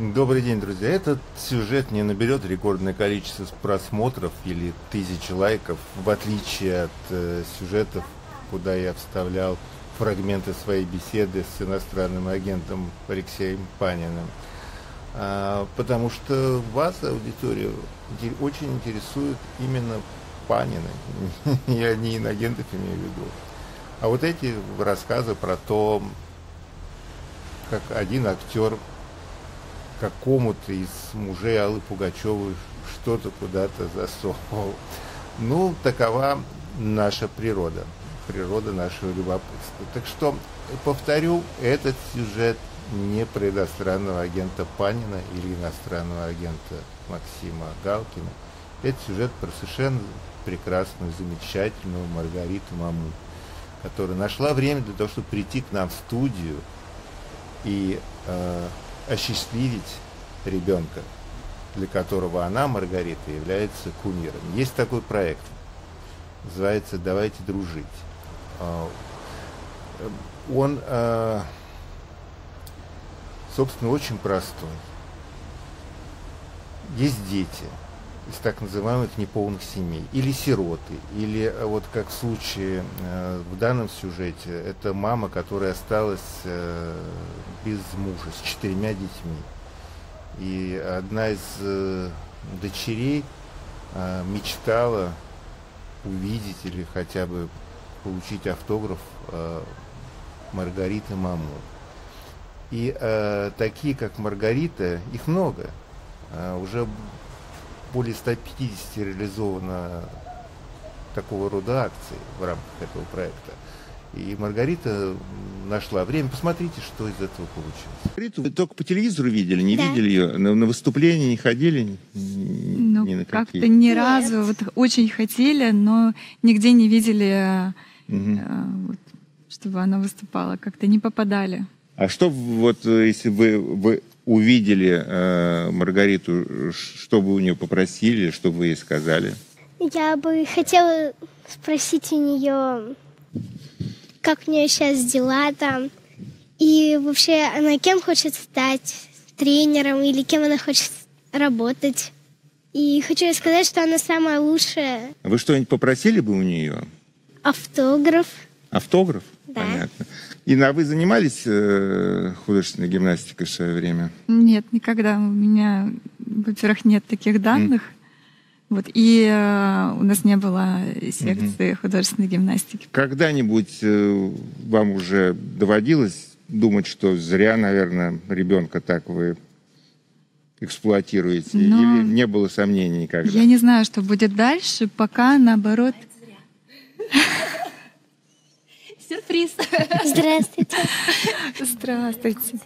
Добрый день, друзья. Этот сюжет не наберет рекордное количество просмотров или тысяч лайков, в отличие от э, сюжетов, куда я вставлял фрагменты своей беседы с иностранным агентом Алексеем Паниным. А, потому что вас, аудиторию, очень интересует именно Панины. Я не инагентов имею в виду. А вот эти рассказы про то, как один актер какому-то из мужей Аллы Пугачевой что-то куда-то засовывал. Ну, такова наша природа, природа нашего любопытства. Так что, повторю, этот сюжет не про иностранного агента Панина или иностранного агента Максима Галкина. Это сюжет про совершенно прекрасную, замечательную Маргариту Маму, которая нашла время для того, чтобы прийти к нам в студию и э, осчастливить ребенка, для которого она, Маргарита, является кумиром. Есть такой проект, называется «Давайте дружить». А, он, а, собственно, очень простой. Есть дети из так называемых неполных семей, или сироты, или а, вот как в случае в данном сюжете, это мама, которая осталась без мужа, с четырьмя детьми. И одна из э, дочерей э, мечтала увидеть или хотя бы получить автограф э, Маргариты Маму. И э, такие, как Маргарита, их много. Э, уже более 150 реализовано такого рода акций в рамках этого проекта. И Маргарита нашла время. Посмотрите, что из этого получилось. Маргариту вы только по телевизору видели, не да. видели ее? На, на выступления не ходили? Ну, ни как-то ни разу. Вот очень хотели, но нигде не видели, угу. э, вот, чтобы она выступала. Как-то не попадали. А что вот, э, если вы, вы увидели э, Маргариту, что бы у нее попросили, что бы ей сказали? Я бы хотела спросить у нее как у нее сейчас дела там. И вообще она кем хочет стать? Тренером или кем она хочет работать? И хочу сказать, что она самая лучшая. А вы что-нибудь попросили бы у нее? Автограф. Автограф? Да. Понятно. И а вы занимались э, художественной гимнастикой в свое время? Нет, никогда. У меня, во-первых, нет таких данных. Mm. Вот, и э, у нас не было секции угу. художественной гимнастики. Когда-нибудь э, вам уже доводилось думать, что зря, наверное, ребенка так вы эксплуатируете? Но... Или не было сомнений никогда? Я не знаю, что будет дальше, пока наоборот... Сюрприз. Здравствуйте. Здравствуйте.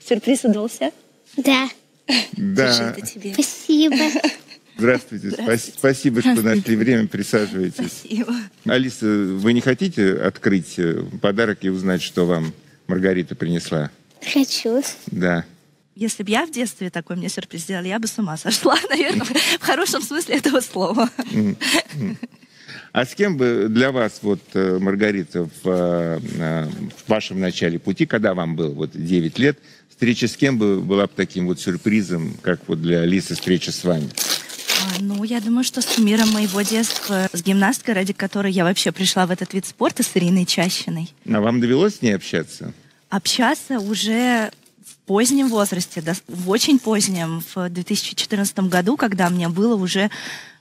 Сюрприз удался? Да. Да. Спасибо. Здравствуйте. Здравствуйте. Спасибо, что нашли время. Присаживайтесь. Спасибо. Алиса, вы не хотите открыть э, подарок и узнать, что вам Маргарита принесла? Хочу. Да. Если бы я в детстве такой мне сюрприз сделала, я бы с ума сошла, наверное, в хорошем смысле этого слова. А с кем бы для вас, вот, э, Маргарита, в, э, в вашем начале пути, когда вам было вот 9 лет, встреча с кем бы была бы таким вот сюрпризом, как вот для Алисы встреча с вами? А, ну, я думаю, что с кумиром моего детства, с гимнасткой, ради которой я вообще пришла в этот вид спорта, с Ириной Чащиной. А вам довелось с ней общаться? Общаться уже в позднем возрасте, в очень позднем, в 2014 году, когда мне было уже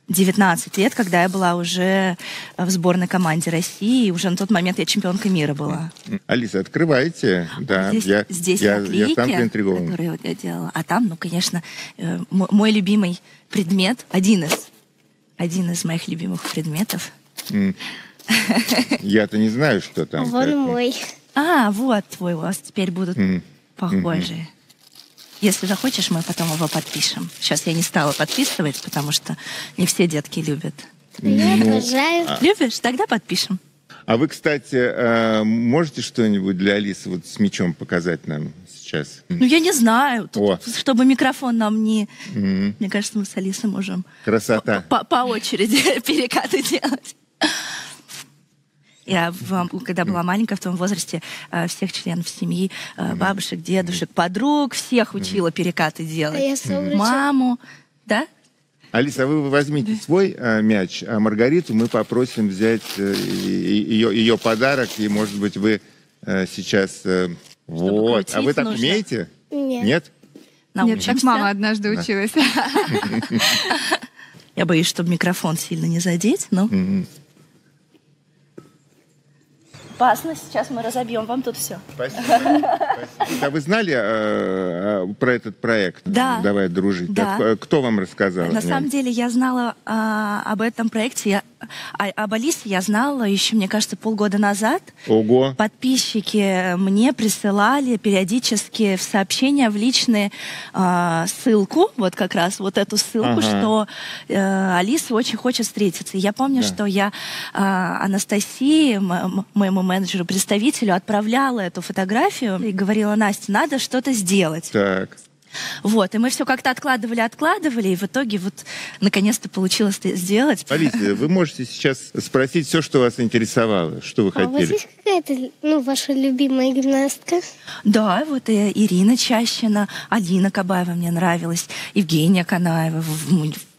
19 лет, когда я была уже в сборной команде России, и уже на тот момент я чемпионкой мира была. Алиса, открывайте. Да, здесь я, здесь я, наклейки, я заинтригован. которые вот я делала. А там, ну, конечно, э, мой любимый предмет, один из, один из моих любимых предметов. Я-то не знаю, что там. Вон мой. А, вот твой у вас теперь будут похожие. Если захочешь, мы потом его подпишем. Сейчас я не стала подписывать, потому что не все детки любят. Я ну, обожаю. А... Любишь? Тогда подпишем. А вы, кстати, э, можете что-нибудь для Алисы вот с мечом показать нам сейчас? Ну, я не знаю. Тут, чтобы микрофон нам не... Mm-hmm. Мне кажется, мы с Алисой можем... Красота. По, по очереди перекаты делать. Я, когда была маленькая, в том возрасте, э, всех членов семьи, э, бабушек, дедушек, подруг, всех учила перекаты делать. А Маму, да? Алиса, а вы возьмите свой а, мяч, а Маргариту мы попросим взять э, ее, ее подарок, и, может быть, вы а, сейчас... А, вот. А вы так нужно. умеете? Нет. Нет? Научимся. Нет, так мама однажды училась. Я боюсь, чтобы микрофон сильно не задеть, но... Опасно, сейчас мы разобьем вам тут все. Спасибо. Спасибо. А вы знали э, про этот проект? Да. Давай дружить. Да. Э, кто вам рассказал? На самом деле я знала э, об этом проекте. Я а, об Алисе я знала еще, мне кажется, полгода назад. Ого. Подписчики мне присылали периодически в сообщения в личные э, ссылку, вот как раз вот эту ссылку, ага. что э, Алиса очень хочет встретиться. я помню, да. что я э, Анастасии, моему менеджеру, представителю, отправляла эту фотографию и говорила, Настя, надо что-то сделать. Так. Вот, и мы все как-то откладывали, откладывали, и в итоге вот наконец-то получилось это сделать. Алиса, вы можете сейчас спросить все, что вас интересовало, что вы хотели. А у вас есть какая-то, ну, ваша любимая гимнастка? Да, вот и Ирина Чащина, Алина Кабаева мне нравилась, Евгения Канаева,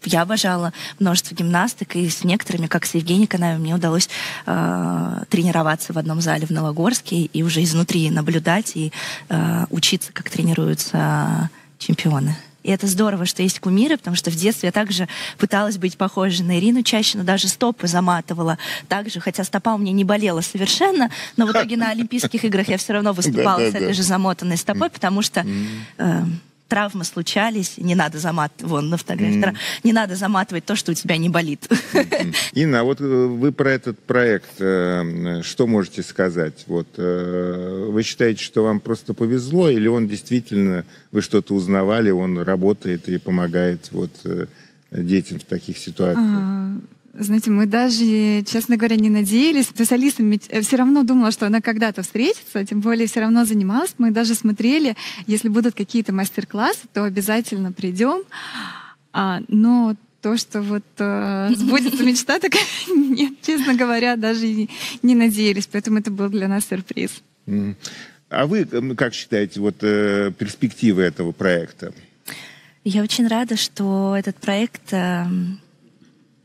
я обожала множество гимнасток, и с некоторыми, как с Евгенией Канаевой, мне удалось э, тренироваться в одном зале в Новогорске и уже изнутри наблюдать и э, учиться, как тренируются чемпионы. И это здорово, что есть кумиры, потому что в детстве я также пыталась быть похожей на Ирину чаще, но даже стопы заматывала так же, хотя стопа у меня не болела совершенно, но в итоге на Олимпийских играх я все равно выступала с этой же замотанной стопой, потому что травмы случались, не надо заматывать, вон на фотографии, mm. не надо заматывать то, что у тебя не болит. Инна, а вот э, вы про этот проект э, что можете сказать? Вот э, вы считаете, что вам просто повезло, или он действительно, вы что-то узнавали, он работает и помогает вот детям в таких ситуациях? А, знаете, мы даже, честно говоря, не надеялись. То есть Алиса э, все равно думала, что она когда-то встретится, тем более все равно занималась. Мы даже смотрели, если будут какие-то мастер-классы, то обязательно придем. А, но то, что вот э, сбудется мечта, так нет, честно говоря, даже и не надеялись. Поэтому это был для нас сюрприз. А вы как считаете вот э, перспективы этого проекта? Я очень рада, что этот проект э,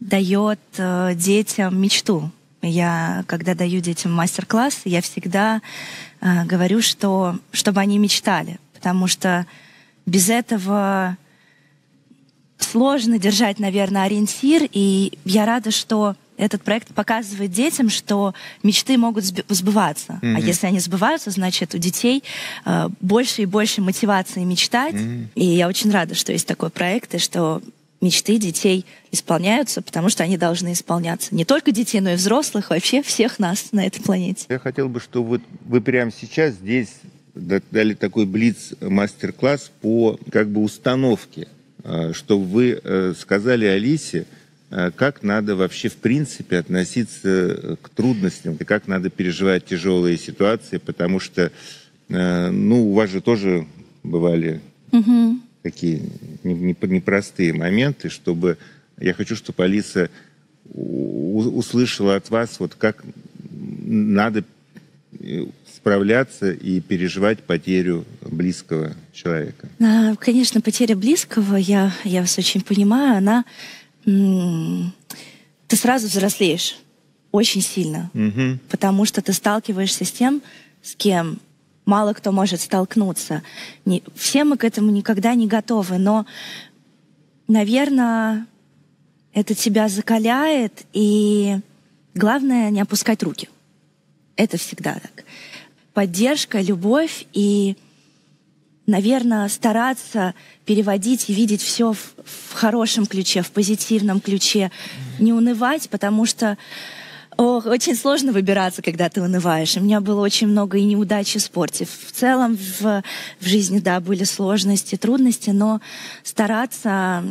дает э, детям мечту. Я, когда даю детям мастер-класс, я всегда э, говорю, что чтобы они мечтали, потому что без этого сложно держать, наверное, ориентир. И я рада, что этот проект показывает детям, что мечты могут сбываться. Mm-hmm. А если они сбываются, значит, у детей э, больше и больше мотивации мечтать. Mm-hmm. И я очень рада, что есть такой проект, и что мечты детей исполняются, потому что они должны исполняться. Не только детей, но и взрослых, вообще всех нас на этой планете. Я хотел бы, чтобы вы, вы прямо сейчас здесь дали такой блиц мастер-класс по как бы установке, а, чтобы вы э, сказали Алисе, а, как надо вообще в принципе относиться к трудностям, и как надо переживать тяжелые ситуации, потому что, э, ну, у вас же тоже бывали угу такие непростые моменты, чтобы я хочу, чтобы Алиса услышала от вас, вот как надо э, справляться и переживать потерю близкого человека? А, конечно, потеря близкого, я, я вас очень понимаю, она... Ты сразу взрослеешь очень сильно, угу. потому что ты сталкиваешься с тем, с кем мало кто может столкнуться. Не, все мы к этому никогда не готовы, но, наверное, это тебя закаляет, и главное не опускать руки. Это всегда так. Поддержка, любовь и, наверное, стараться переводить и видеть все в, в хорошем ключе, в позитивном ключе, не унывать, потому что Ох, очень сложно выбираться, когда ты унываешь. У меня было очень много и неудач в спорте. В целом в, в жизни, да, были сложности, трудности, но стараться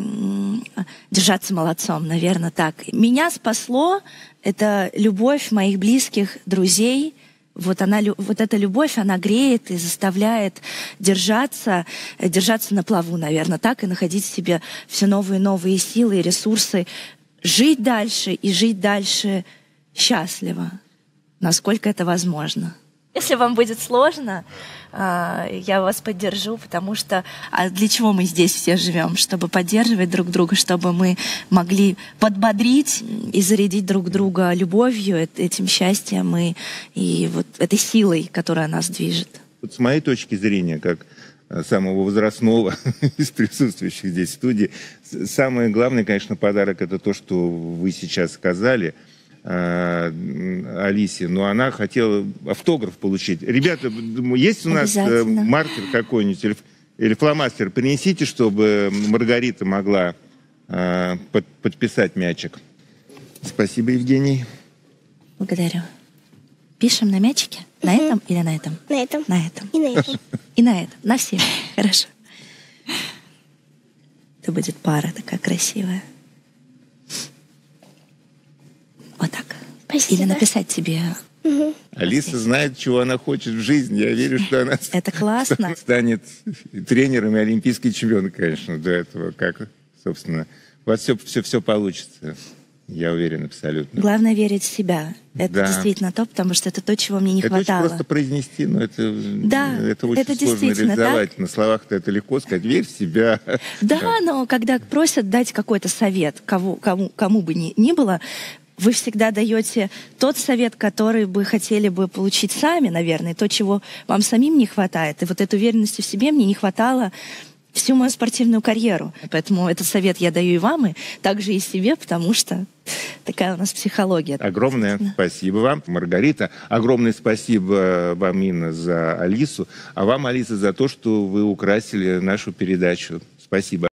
держаться молодцом, наверное, так. Меня спасло это любовь моих близких, друзей, вот, она, вот эта любовь, она греет и заставляет держаться, держаться на плаву, наверное, так, и находить в себе все новые и новые силы и ресурсы, жить дальше и жить дальше счастлива. насколько это возможно. Если вам будет сложно, а, я вас поддержу, потому что а для чего мы здесь все живем? Чтобы поддерживать друг друга, чтобы мы могли подбодрить и зарядить друг друга любовью, этим счастьем и, и вот этой силой, которая нас движет. Вот с моей точки зрения, как э, самого возрастного из присутствующих здесь в студии, самый главный, конечно, подарок это то, что вы сейчас сказали – Алисе, но она хотела автограф получить. Ребята, есть у нас э, маркер какой-нибудь или, или фломастер? Принесите, чтобы Маргарита могла э, под, подписать мячик. Спасибо, Евгений. Благодарю. Пишем на мячике? На угу. этом или на этом? На этом. На этом. И на этом. И на этом. На всем. Хорошо. Это будет пара такая красивая. Вот так. Спасибо. Или написать тебе. Угу. Алиса знает, чего она хочет в жизни. Я верю, что она Это классно. станет тренером и олимпийской чемпионкой, конечно, до этого. Как, собственно, у вас все, все, все получится. Я уверен абсолютно. Главное верить в себя. Это да. действительно то, потому что это то, чего мне не это хватало. Это просто произнести, но это, да, это очень это сложно реализовать. Так? На словах-то это легко сказать, верь в себя. Да, но когда просят дать какой-то совет, кому, кому, кому бы ни, ни было, вы всегда даете тот совет, который бы хотели бы получить сами, наверное, то, чего вам самим не хватает. И вот этой уверенности в себе мне не хватало всю мою спортивную карьеру. Поэтому этот совет я даю и вам, и также и себе, потому что такая у нас психология. Огромное спасибо вам, Маргарита. Огромное спасибо вам, Инна, за Алису. А вам, Алиса, за то, что вы украсили нашу передачу. Спасибо.